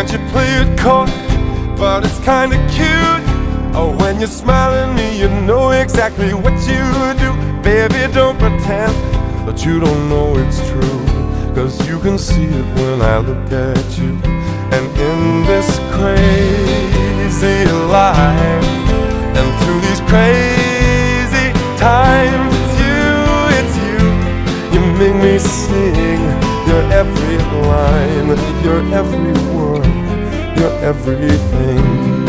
And you play it coy, but it's kinda cute. Oh, when you smile at me, you know exactly what you do. Baby, don't pretend that you don't know it's true. Cause you can see it when I look at you. And in this crazy life, and through these crazy times, it's you, it's you. You make me sing your every line, your every word, your everything.